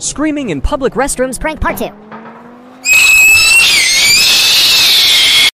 Screaming in public restrooms Prank Part 2.